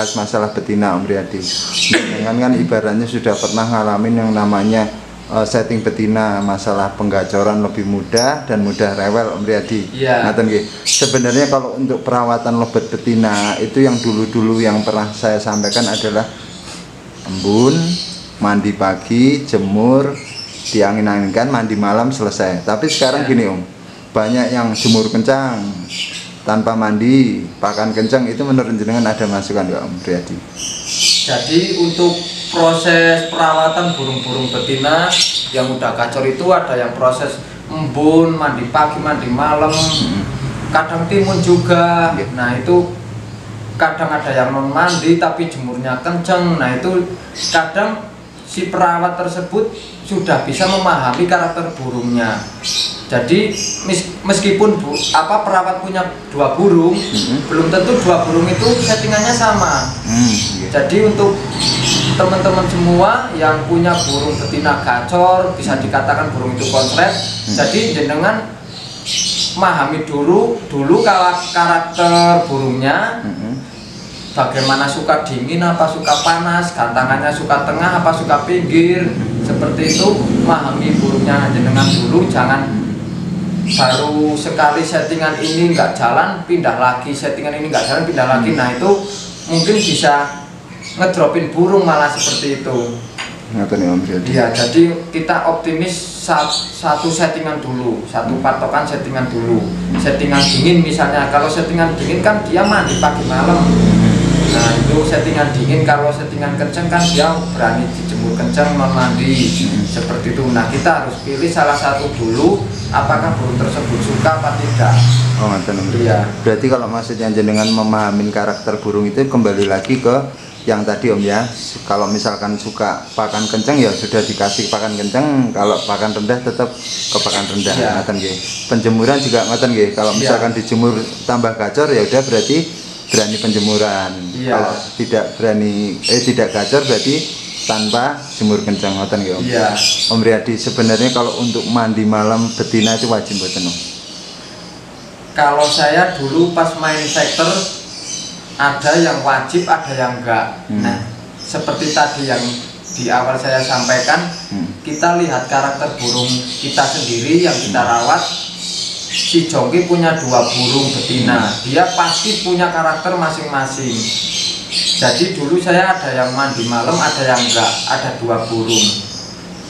Membahas masalah betina Om Riyadi. Dengan kan ibaratnya sudah pernah ngalamin yang namanya uh, setting betina masalah penggacoran lebih mudah dan mudah rewel Om Riyadi. Iya. Ngaten nggih. Sebenarnya kalau untuk perawatan lobet betina itu yang dulu-dulu yang pernah saya sampaikan adalah embun, mandi pagi, jemur, diangin-anginkan, mandi malam selesai. Tapi sekarang Ya. gini Om, banyak yang jemur kencang tanpa mandi, pakan kencang itu menurut jenengan ada masukan nggak Om Riyadi? Jadi untuk proses perawatan burung-burung betina yang udah gacor itu ada yang proses embun, mandi pagi, mandi malam, kadang timun juga. Iya. Nah itu kadang ada yang non mandi tapi jemurnya kenceng. Nah itu kadang si perawat tersebut sudah bisa memahami karakter burungnya. Jadi meskipun bu, apa perawat punya dua burung, Mhm. belum tentu dua burung itu settingannya sama. Hmm, iya. Jadi untuk teman-teman semua yang punya burung betina gacor bisa dikatakan burung itu konslet. Jadi jenengan memahami dulu dulu karakter burungnya Mhm. bagaimana suka dingin apa suka panas gantangannya suka tengah apa suka pinggir seperti itu memahami burungnya jenengan dulu jangan baru sekali settingan ini nggak jalan pindah lagi settingan ini nggak jalan pindah lagi nah itu mungkin bisa ngedropin burung malah seperti itu ya Om. Iya, jadi kita optimis sa- satu settingan dulu, satu patokan settingan dulu. Settingan dingin misalnya, kalau settingan dingin kan dia mandi pagi malam. Nah itu settingan dingin, kalau settingan kenceng kan dia berani dijemur kenceng non mandi seperti itu. Nah kita harus pilih salah satu dulu, apakah burung tersebut suka apa tidak. Oh, Riyadi. Iya. Berarti kalau maksudnya jenengan memahami karakter burung itu kembali lagi ke yang tadi Om ya. Kalau misalkan suka pakan kencang ya sudah dikasih pakan kencang, kalau pakan rendah tetap ke pakan rendah. Iya. Ngaten nggih. Penjemuran juga ngaten nggih. Kalau Iya. misalkan dijemur tambah gacor ya udah berarti berani penjemuran. Iya. Kalau tidak berani eh tidak gacor berarti tanpa jemur kencang ngoten nggih Om. Iya. Om Riyadi sebenarnya kalau untuk mandi malam betina itu wajib mboten Om? Kalau saya dulu pas main sektor ada yang wajib, ada yang enggak. Hmm. Nah, seperti tadi yang di awal saya sampaikan, Hmm. kita lihat karakter burung kita sendiri yang kita rawat. Si Jongki punya dua burung betina, dia pasti punya karakter masing-masing. Jadi dulu saya ada yang mandi malam, ada yang enggak, ada dua burung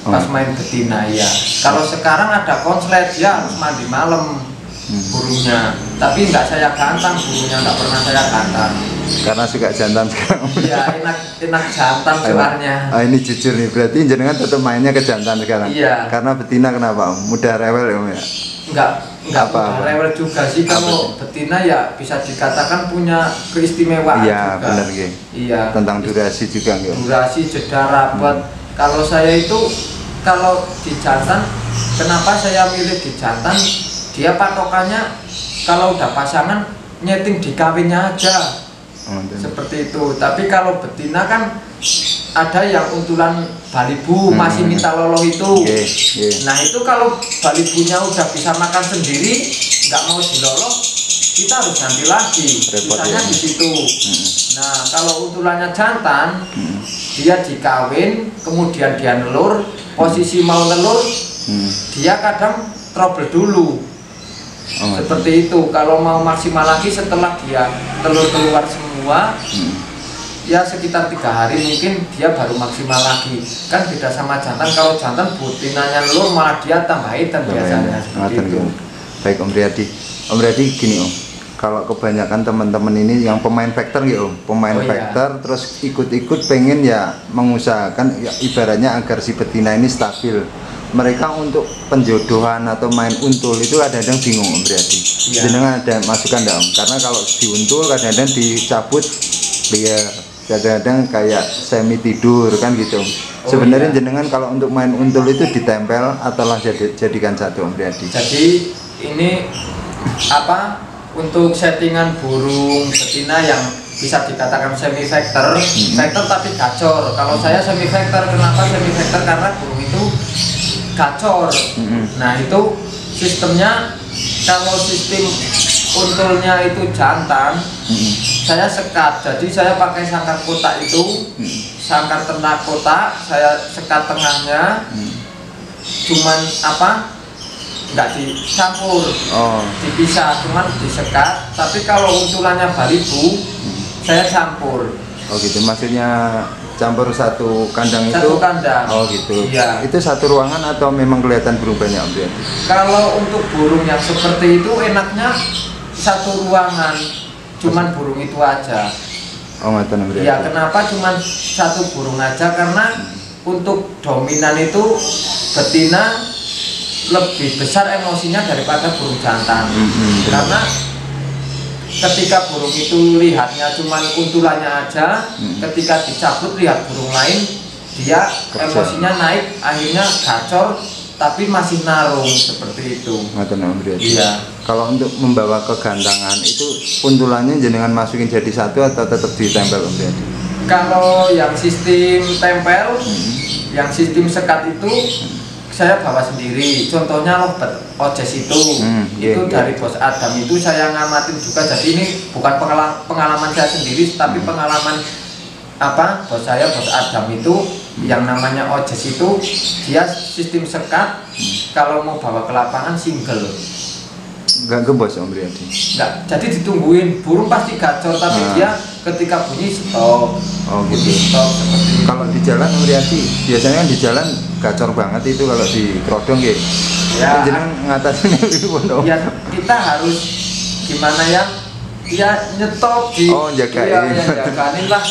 pas Oh. main betina ya. Kalau sekarang ada konslet, dia harus mandi malam Hmm. burungnya tapi nggak saya gantang burungnya nggak pernah saya gantang Karena suka jantan sekarang. iya enak enak jantan soalnya Ah, ini jujur nih, berarti jenengan tetap mainnya ke jantan sekarang. Iya. Karena betina kenapa? Mudah rewel ya Om ya. nggak nggak Apa, apa? rewel juga sih kalau betina ya bisa dikatakan punya keistimewaan Iya, benar nggih. iya Tentang durasi juga nggih. Om? durasi jeda rapat Hmm. kalau saya itu kalau di jantan kenapa saya milih di jantan dia patokannya kalau udah pasangan nyeting di kawinnya aja Oh, betul. seperti itu tapi kalau betina kan ada yang untulan balibu Hmm. masih minta loloh itu Oke, oke. nah itu kalau balibunya udah bisa makan sendiri nggak mau diloloh kita harus ganti lagi susahnya ya. di situ Mm-mm. nah kalau untulannya jantan Mm-mm. dia dikawin kemudian dia nelur posisi mau nelur Hmm. dia kadang trouble dulu Oh, seperti itu kalau mau maksimal lagi setelah dia telur keluar semua Hmm. Ya sekitar tiga hari mungkin dia baru maksimal lagi kan beda sama jantan kalau jantan butinanya telur malah dia tambah hitam biasanya seperti Ngaten, itu Om. Baik Om Riyadi. Om Riyadi gini Om. Kalau kebanyakan teman-teman ini yang pemain vektor gitu Om, pemain Oh, iya. terus ikut-ikut pengen ya mengusahakan ya, ibaratnya agar si betina ini stabil. Mereka untuk penjodohan atau main untul itu kadang-kadang bingung Om Riyadi. Iya. Jenengan ada masukan enggak Om? Karena kalau diuntul kadang-kadang dicabut dia kadang-kadang kayak semi tidur kan gitu. Oh, Sebenarnya iya. jenengan kalau untuk main untul itu ditempel atau lah jadi, jadikan satu Om Riyadi. jadi ini apa untuk settingan burung betina yang bisa dikatakan semi vector Hmm. vector tapi gacor kalau saya semi vector kenapa semi vector karena burung itu gacor Mm-mm. nah itu sistemnya kalau sistem untulnya itu jantan Mm-mm. saya sekat jadi saya pakai sangkar kotak itu Mm. sangkar ternak kotak saya sekat tengahnya Mm. cuman apa nggak dicampur Oh, dipisah cuman disekat tapi kalau untulannya balibu saya campur oh gitu. Maksudnya campur satu kandang Satu itu? kandang. Oh gitu. Iya. Itu satu ruangan atau memang kelihatan burung banyak Om kalau untuk burung yang seperti itu enaknya satu ruangan cuman burung itu aja Oh Riyadi. ya kenapa cuman satu burung aja karena untuk dominan itu betina lebih besar emosinya daripada burung jantan Mm-mm, benar. karena ketika burung itu lihatnya cuman kuntulannya aja Hmm. ketika dicabut lihat burung lain dia Kerja. emosinya naik akhirnya gacor tapi masih narung seperti itu Ngoten iya Kalau untuk membawa ke gantangan itu untulannya jenengan masukin jadi satu atau tetap ditempel Om Riyadi? kalau yang sistem tempel Hmm. yang sistem sekat itu saya bawa sendiri contohnya lobet ojes itu Hmm, iya, itu iya. dari bos Adam itu saya ngamatin juga jadi ini bukan pengala- pengalaman saya sendiri tapi Hmm. pengalaman apa bos saya bos Adam itu yang namanya ojes itu dia sistem sekat Hmm. kalau mau bawa ke lapangan single Enggak gembos Om Riyadi. nggak jadi ditungguin burung pasti gacor tapi Ah. dia ketika bunyi stop Oh bunyi gitu. stop seperti itu Kalau di jalan Om Riyadi, biasanya kan di jalan gacor banget itu kalau di krodong ya. Ya. Ngatasin ya kita harus gimana ya ya nyetop di Oh, jagain. ya, jagain lah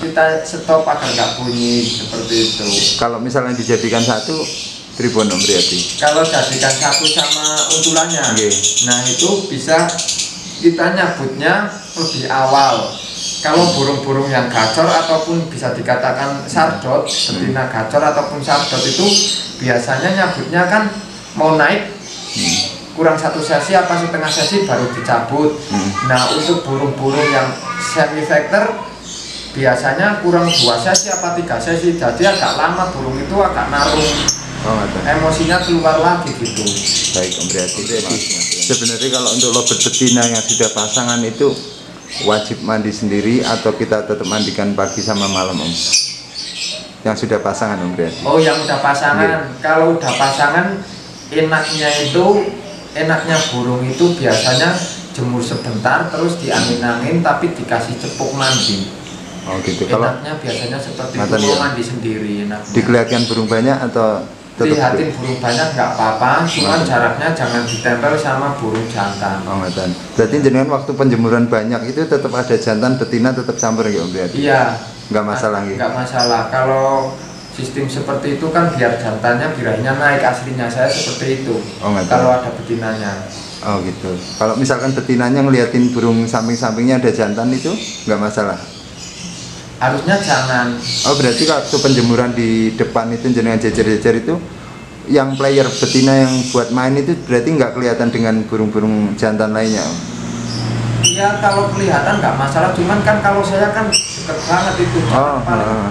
kita stop agar nggak bunyi seperti itu Kalau misalnya dijadikan satu, Tribun Om Riyadi. kalau jadikan satu sama untulannya Oke. nah itu bisa kita nyabutnya lebih awal kalau burung-burung yang gacor ataupun bisa dikatakan sardot betina gacor ataupun sardot itu biasanya nyabutnya kan mau naik kurang satu sesi apa setengah sesi baru dicabut Hmm. nah untuk burung-burung yang semi vector biasanya kurang dua sesi apa tiga sesi jadi agak lama burung itu agak narung Oh, emosinya keluar lagi gitu Baik Om Riyadi. Jadi, sebenarnya kalau untuk lobet betina yang sudah pasangan itu wajib mandi sendiri atau kita tetap mandikan pagi sama malam Om? Yang sudah pasangan Om Riyadi. oh yang udah pasangan kalau udah pasangan enaknya itu enaknya burung itu biasanya jemur sebentar terus diangin-angin tapi dikasih cepuk mandi Oh gitu. Kalau enaknya biasanya seperti itu ya. mandi sendiri enaknya dikelihatkan burung banyak atau tetap lihatin burung banyak nggak apa-apa cuman jaraknya jangan ditempel sama burung jantan Oh, ngoten. Berarti jenengan waktu penjemuran banyak itu tetap ada jantan betina tetap campur ya Om iya Nggak masalah gitu. nggak masalah kalau sistem seperti itu kan biar jantannya birahinya naik aslinya saya seperti itu Oh, kalau ada betinanya Oh gitu. Kalau misalkan betinanya ngeliatin burung samping-sampingnya ada jantan itu nggak masalah. harusnya jangan Oh berarti waktu penjemuran di depan itu jenengan jejer-jejer itu yang player betina yang buat main itu berarti nggak kelihatan dengan burung-burung jantan lainnya. Iya kalau kelihatan nggak masalah cuman kan kalau saya kan deket banget itu Oh, paling oh,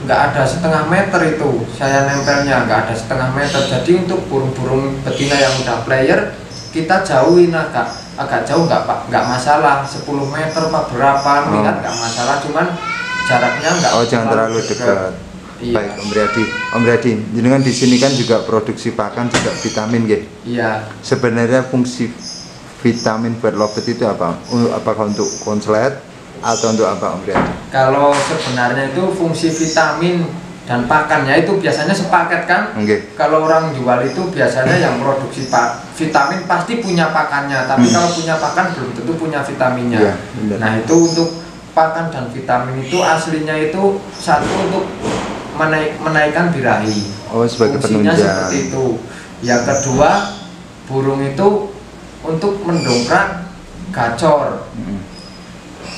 nggak ada setengah meter itu saya nempelnya nggak ada setengah meter jadi untuk burung-burung betina yang udah player kita jauhin agak agak jauh nggak pak nggak masalah 10 meter pak berapa Oh. lihat nggak masalah cuman jaraknya nggak Oh jangan terlalu dekat. iya Baik Om Riyadi. Om Riyadi, jenengan di sini kan juga produksi pakan juga vitamin gitu. iya Sebenarnya fungsi vitamin buat lobet itu apa? U- Apakah untuk konslet atau untuk apa Om Riyadi? kalau sebenarnya itu fungsi vitamin dan pakannya itu biasanya sepaket kan Oke. kalau orang jual itu biasanya yang produksi pak vitamin pasti punya pakannya tapi Hmm. kalau punya pakan belum tentu punya vitaminnya Iya, benar. nah itu untuk pakan dan vitamin itu aslinya itu satu untuk menaik, menaikkan birahi Oh sebagai fungsinya penunjang. seperti itu yang kedua burung itu untuk mendongkrak gacor Mm,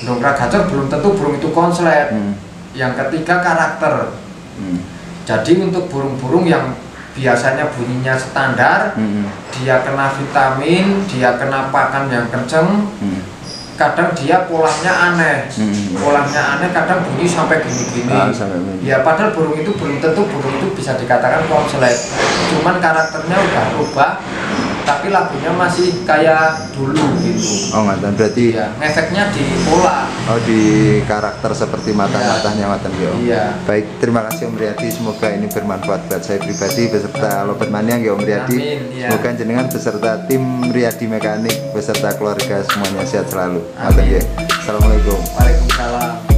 mendongkrak gacor belum tentu burung itu konslet mm, yang ketiga karakter mm, jadi untuk burung-burung yang biasanya bunyinya standar mm, dia kena vitamin, dia kena pakan yang kenceng, mm. kadang dia polanya aneh. Hmm. Polanya aneh kadang bunyi sampai gini-gini. Ah. Ya padahal burung itu belum tentu burung itu bisa dikatakan konslet. Cuman karakternya udah berubah tapi lagunya masih kayak dulu gitu Oh ngoten berarti iya ngefeknya di pola oh di karakter seperti mata-matanya ngoten nggih Om. Iya. Baik, terima kasih Om Riyadi. Semoga ini bermanfaat buat saya pribadi beserta Lobet Mania nggih Om Riyadi. Amin, iya. Semoga jenengan beserta tim Riyadi Mekanik beserta keluarga semuanya sehat selalu. Amin. Assalamualaikum. Waalaikumsalam